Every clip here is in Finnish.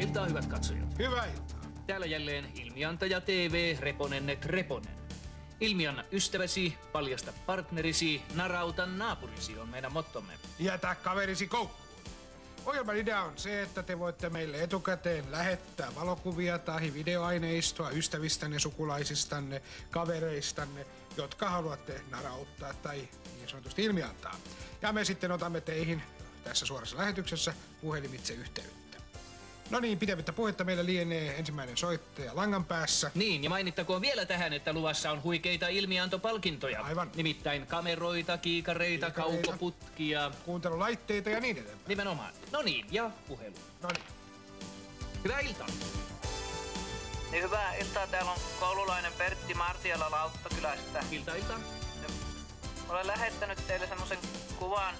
iltaa, hyvät katsojat. Hyvää iltaa. Täällä jälleen ilmiantaja TV Reponen Reponen. Ilmianna ystäväsi, paljasta partnerisi, narauta naapurisi on meidän mottomme. Jätä kaverisi koukkuun. Ohjelman idea on se, että te voitte meille etukäteen lähettää valokuvia tai videoaineistoa ystävistänne, sukulaisistanne, kavereistanne, jotka haluatte narauttaa tai niin sanotusti ilmiantaa. Ja me sitten otamme teihin tässä suorassa lähetyksessä puhelimitse yhteyttä. No niin, pidemmittä puhetta meillä lienee ensimmäinen soittaja langan päässä. Niin, ja mainittakoon vielä tähän, että luvassa on huikeita ilmiantopalkintoja. Aivan. Nimittäin kameroita, kiikareita, Kiikareita. kaukoputkia. Kuuntelulaitteita ja niin edelleen. Nimenomaan. No niin, ja puhelu. No niin. Hyvää iltaa. Niin hyvää iltaa. Täällä on koululainen Pertti Martiala Lauttakylästä. Ilta, ilta. Olen lähettänyt teille semmoisen kuvan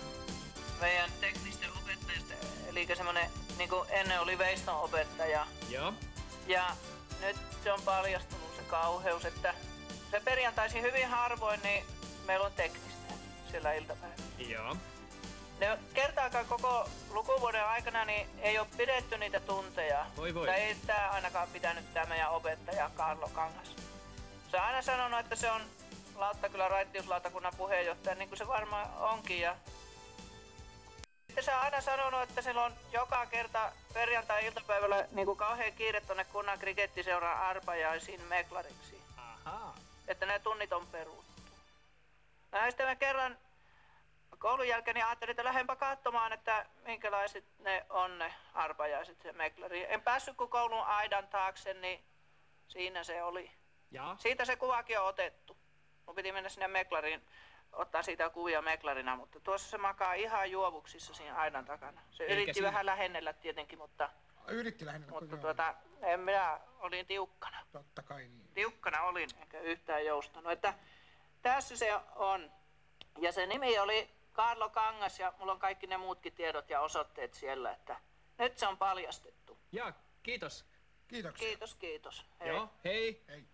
meidän teknisten opettajista. Eli semmonen, niin kuin ennen oli Veiston opettaja. Joo. Ja nyt se on paljastunut se kauheus, että se perjantaisin hyvin harvoin, niin meillä on teknistä siellä iltapäivällä. Joo. Ne kertaakaan koko lukuvuoden aikana niin ei ole pidetty niitä tunteja. Voi voi. Tai ei tää ainakaan pitänyt tämä meidän opettaja Karlo Kangas. Se on aina sanonut, että se on Lauttakylän raittiuslautakunnan puheenjohtaja, niin kuin se varmaan onkin. Ja sitten se on aina sanonut, että sillä on joka kerta perjantai-iltapäivällä niin kuin kauhean kiire tuonne kunnan krikettiseuran arpajaisiin meklariksi. Ahaa. Että ne tunnit on peruttu. Ja sitten mä kerran koulun jälkeen niin ajattelin, että lähdenpä katsomaan, että minkälaiset ne on ne arpajaiset se meklari. En päässyt kun koulun aidan taakse, niin siinä se oli. Ja? Siitä se kuvakin on otettu. Mun piti mennä sinne meklariin, ottaa siitä kuvia meklarina, mutta tuossa se makaa ihan juovuksissa siinä aidan takana. Se Eikä yritti siinä- vähän lähennellä tietenkin, mutta, Yritti lähinnä. mutta tuota, en minä olin tiukkana. Totta kai niin. Tiukkana olin, enkä yhtään joustanut. Että tässä se on. Ja se nimi oli Karlo Kangas ja mulla on kaikki ne muutkin tiedot ja osoitteet siellä, että nyt se on paljastettu. Ja, kiitos. Kiitoksia. Kiitos, kiitos. Hei. Joo, hei. Hei.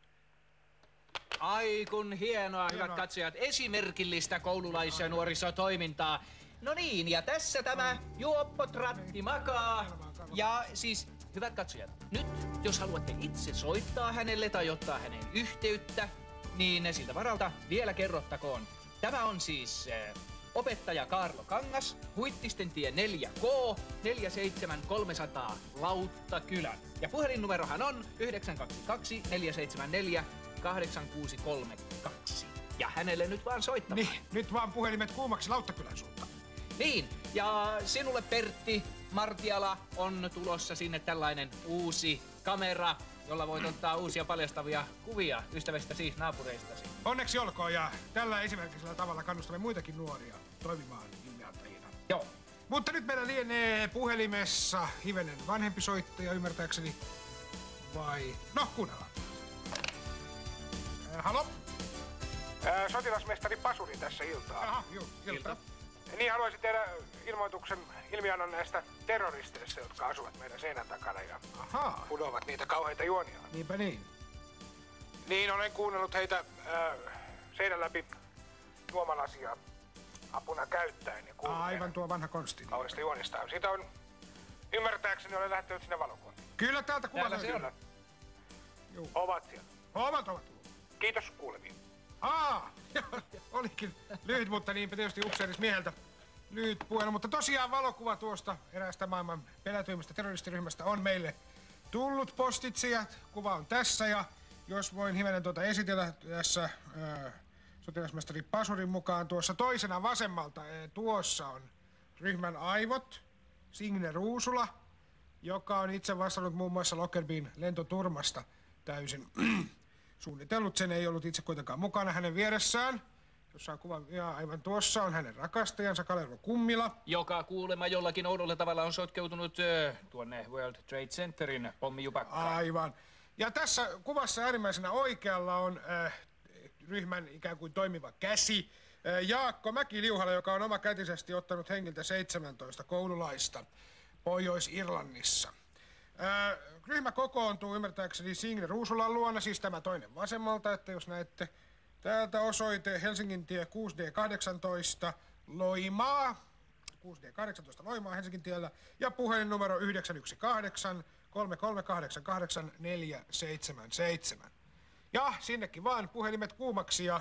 Ai kun hienoa, hyvät Hienoa. katsojat. Esimerkillistä koululais- ja nuorisotoimintaa. No niin, ja tässä tämä Juoppo Tratti makaa. Ja siis, hyvät katsojat, nyt jos haluatte itse soittaa hänelle tai ottaa hänen yhteyttä, niin siltä varalta vielä kerrottakoon. Tämä on siis äh, opettaja Karlo Kangas, Huittisten tie 4K, 47300 Lauttakylän. Ja puhelinnumerohan on 922 474 8632. Ja hänelle nyt vaan soittamaan. Niin, nyt vaan puhelimet kuumaksi Lauttakylän suuntaan. Niin, ja sinulle Pertti Martiala on tulossa sinne tällainen uusi kamera, jolla voit ottaa uusia paljastavia kuvia ystävästäsi, naapureistasi. Onneksi olkoon ja tällä esimerkillisellä tavalla kannustamme muitakin nuoria toimimaan ilmiantajina. Joo. Mutta nyt meillä lienee puhelimessa hivenen vanhempi soittaja ymmärtääkseni. Vai? No, kuunnellaan. Äh, halo? Äh, sotilasmestari Pasuri tässä iltaa. Aha, joo, ilta. Ilta. Niin haluaisin tehdä ilmoituksen ilmiannon näistä terroristeista, jotka asuvat meidän seinän takana ja Aha. pudovat niitä kauheita juonia. Niinpä niin. Niin, olen kuunnellut heitä äh, seinän läpi juomalasia apuna käyttäen ja Aivan tuo vanha konsti. kauheista juonistaan. Siitä on, ymmärtääkseni olen lähtenyt sinne valokuvan. Kyllä täältä kuva Täällä se löytyy. on. Juu. Ovat siellä. Ovat, ovat. Kiitos kuulemiin. Aa, olikin lyhyt, mutta niinpä tietysti upseeris mieheltä lyhyt puhelu. Mutta tosiaan valokuva tuosta eräästä maailman pelätyimmistä terroristiryhmästä on meille tullut postitse ja kuva on tässä. Ja jos voin hivenen tuota esitellä tässä ää, sotilasmestari Pasurin mukaan tuossa toisena vasemmalta, ää, tuossa on ryhmän aivot, Signe Ruusula, joka on itse vastannut muun muassa Lockerbien lentoturmasta täysin suunnitellut. Sen ei ollut itse kuitenkaan mukana hänen vieressään. Jossa on kuva, ja aivan tuossa on hänen rakastajansa Kalervo Kummila. Joka kuulemma jollakin oudolla tavalla on sotkeutunut ö, tuonne World Trade Centerin pommijupakkaan. Aivan. Ja tässä kuvassa äärimmäisenä oikealla on äh, ryhmän ikään kuin toimiva käsi. Äh, Jaakko Mäki-Liuhala, joka on omakätisesti ottanut hengiltä 17 koululaista Pohjois-Irlannissa. Äh, ryhmä kokoontuu ymmärtääkseni Signe Ruusulan luona, siis tämä toinen vasemmalta, että jos näette täältä osoite Helsingin tie 6D18 Loimaa, 6D18 Loimaa Helsingin tiellä ja puhelinnumero 918 3388477. Ja sinnekin vaan puhelimet kuumaksi ja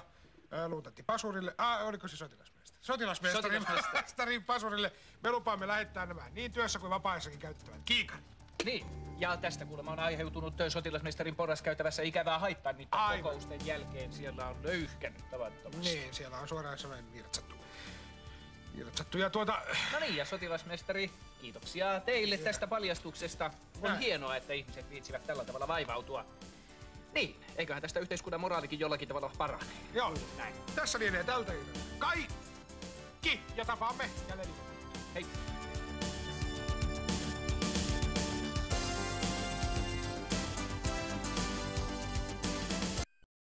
ää, luutatti Pasurille. Ah, oliko se sotilasmestari? Sotilasmestarin, Sotilasmestari. Pasurille. Me lupaamme lähettää nämä niin työssä kuin vapaa-ajassakin käytettävät kiikarit. Niin, ja tästä kuulemma on aiheutunut ö, sotilasmestarin porraskäytävässä ikävää haittaa niiden Aivan. kokousten jälkeen. Siellä on löyhkänyt tavattomasti. Niin, siellä on suoraan sellainen virtsattu. Virtsattu. Ja tuota, No niin, ja sotilasmestari, kiitoksia teille tästä paljastuksesta. On Näin. hienoa, että ihmiset viitsivät tällä tavalla vaivautua. Niin, eiköhän tästä yhteiskunnan moraalikin jollakin tavalla parane. joo, Näin. tässä lienee tältä iltaa kaikki. Ja tapaamme jälleen. Hei.